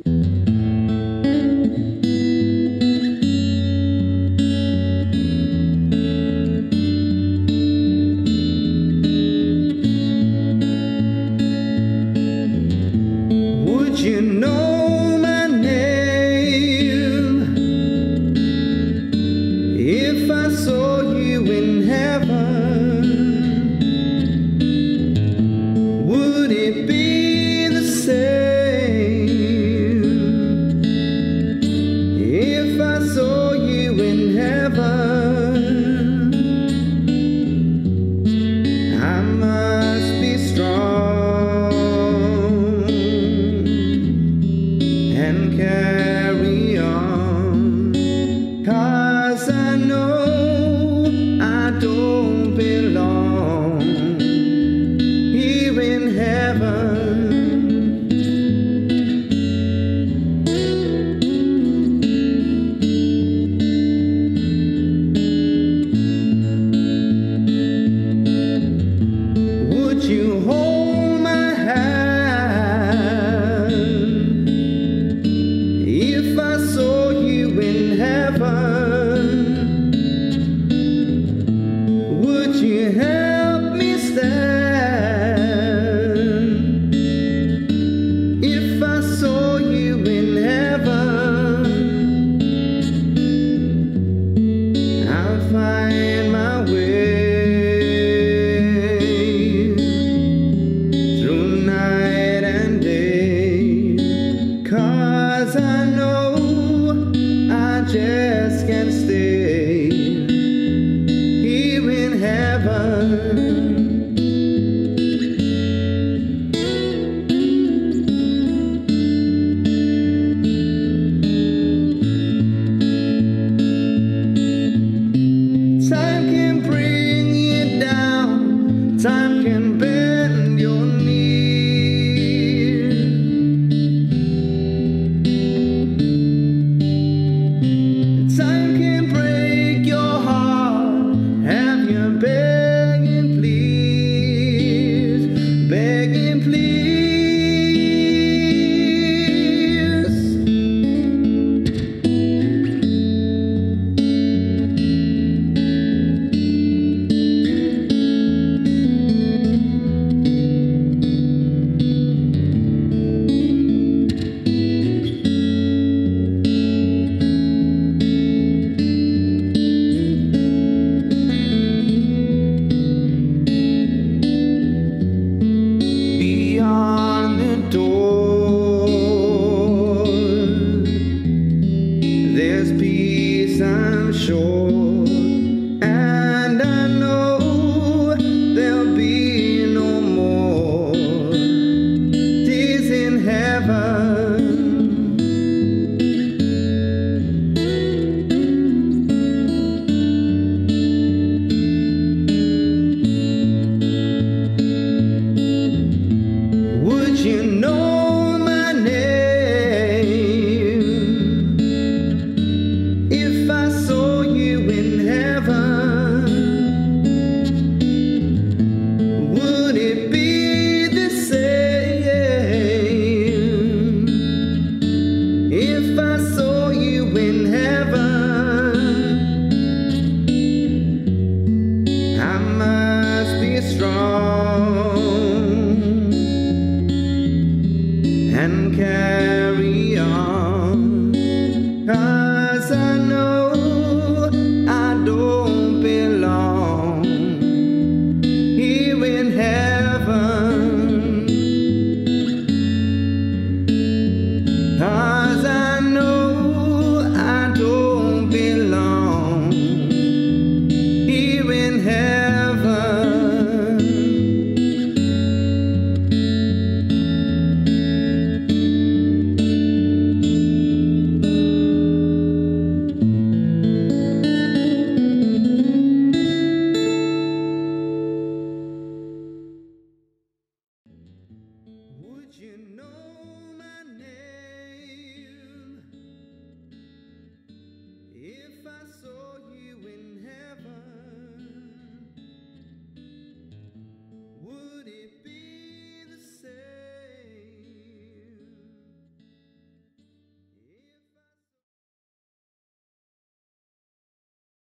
Mm-hmm. find my way through night and. Cause I know I just can't. shore. and carry